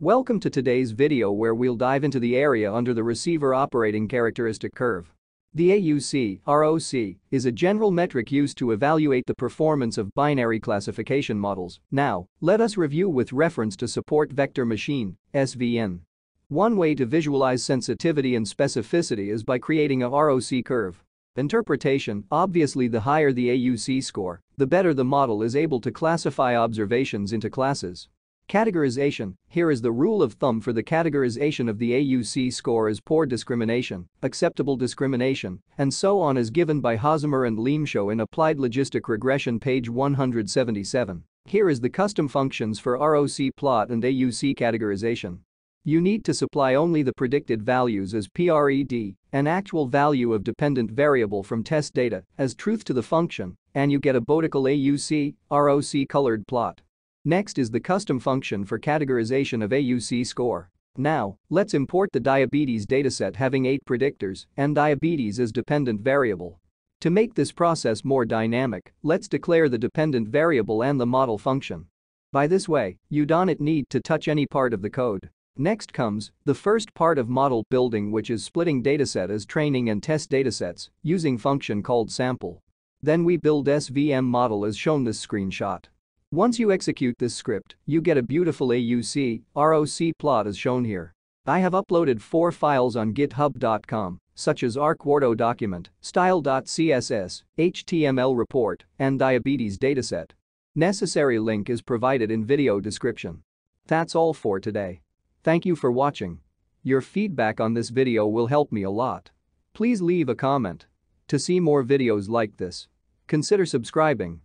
Welcome to today's video where we'll dive into the area under the receiver operating characteristic curve. The AUC ROC, is a general metric used to evaluate the performance of binary classification models. Now, let us review with reference to support vector machine SVM. One way to visualize sensitivity and specificity is by creating a ROC curve. Interpretation Obviously the higher the AUC score, the better the model is able to classify observations into classes. Categorization Here is the rule of thumb for the categorization of the AUC score as poor discrimination, acceptable discrimination, and so on as given by Hosmer and Lemeshow in Applied Logistic Regression page 177. Here is the custom functions for ROC plot and AUC categorization. You need to supply only the predicted values as PRED, an actual value of dependent variable from test data, as truth to the function, and you get a Bodical AUC, ROC colored plot. Next is the custom function for categorization of AUC score. Now, let's import the diabetes dataset having 8 predictors and diabetes as dependent variable. To make this process more dynamic, let's declare the dependent variable and the model function. By this way, you don't need to touch any part of the code. Next comes the first part of model building which is splitting dataset as training and test datasets using function called sample. Then we build SVM model as shown this screenshot. Once you execute this script, you get a beautiful AUC, ROC plot as shown here. I have uploaded four files on github.com, such as a Quarto document, style.css, HTML report, and diabetes dataset. Necessary link is provided in video description. That's all for today. Thank you for watching. Your feedback on this video will help me a lot. Please leave a comment. To see more videos like this, consider subscribing